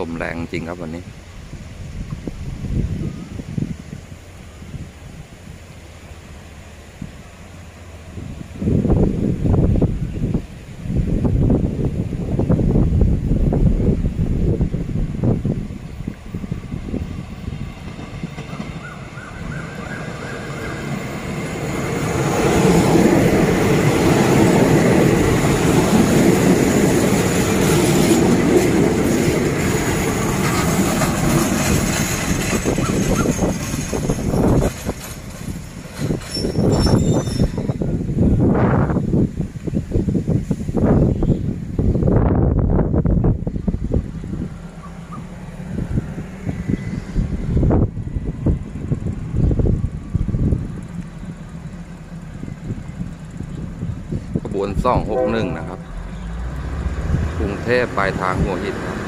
ลมแรงจริงครับวันนี้ ขบวน261 นะครับ กรุงเทพปลายทางหัวหินครับ